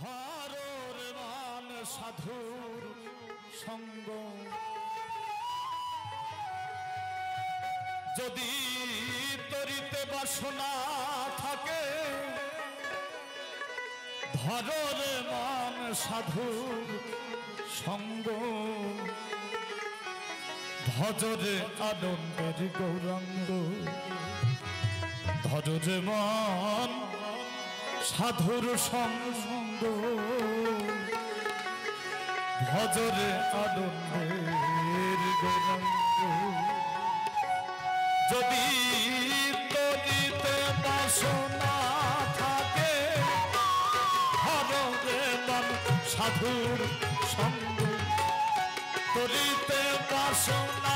ধরোর মান সাধুর সঙ্গ। যদি তরিতে বাসনা থাকে ধরোর মান সাধুর সঙ্গ। ভজরে আনন্দের গৌরাঙ্গ ধরোর মান সাধুর সঙ্গ। ভজরে আনন্দের যদি তরিতে বাসনা থাকে হরে মন সাধুর সঙ্গ। তরিতে বাসনা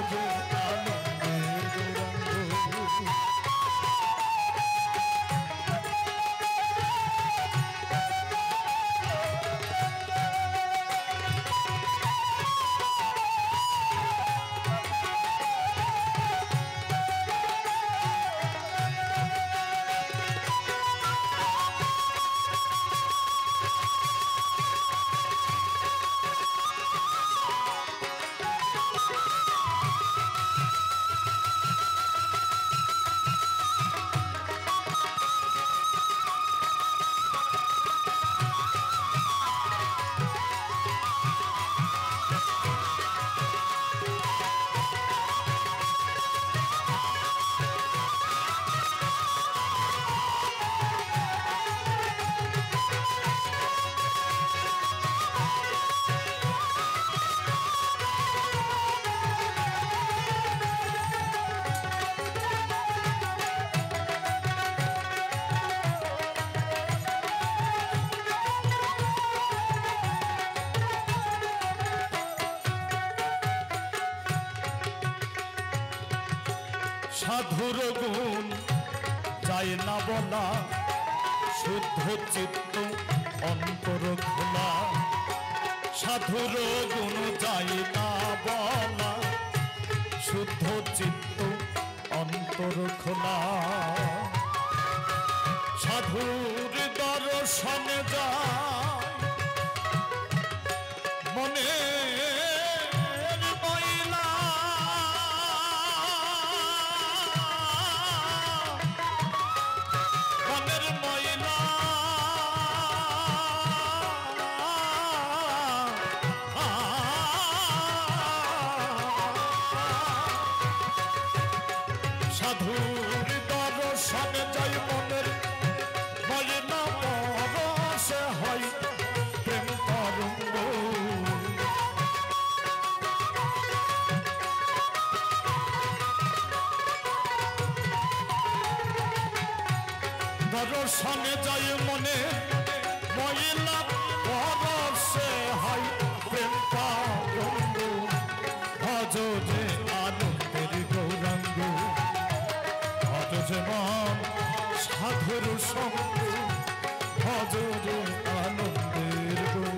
ভজরে সাধুর গুণ, যায় না বলা, শুদ্ধ চিত্ত অন্তর খোলা। সাধুর গুণ, যায় না বলা, শুদ্ধ চিত্ত অন্তর খোলা। সাধুর দর্শনে যায় সাধুর দর্শনে যাই মনের ময়লা পরশে হয় প্রেম তরঙ্গ। যায় সঙ্গ ভজরে আনন্দের গৌরাঙ্গ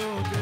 जोग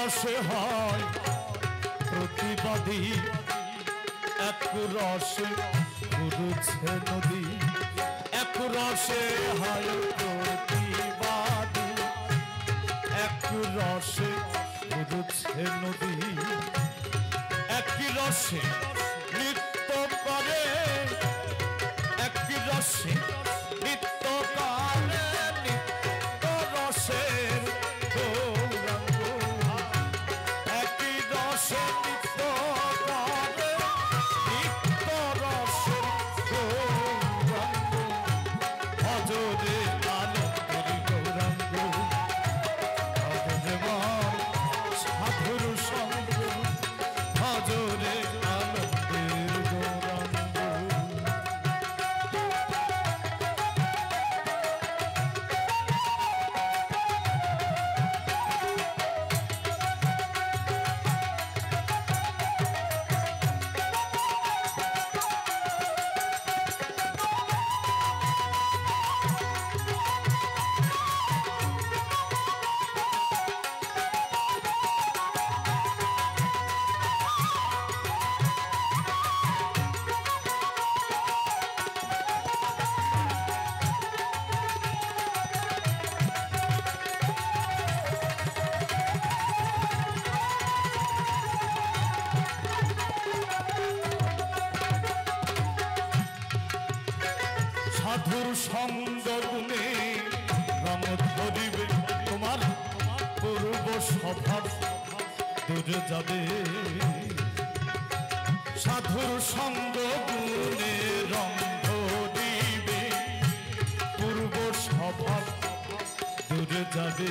রসে হয় প্রতিবাদী। এক রসে গুরুছে নদী, এক রসে হয় প্রতিবাদী। এক রসে গুরুছে নদী, এক রসে do this. সাধুর সঙ্গ গুণে রঙ ধরিবে তোমার পূর্ব সভার দূরে যাবে সাধুর সঙ্গ গুণে রঙ ধরিবে পূর্ব সভার দূরে যাবে